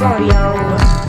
for you.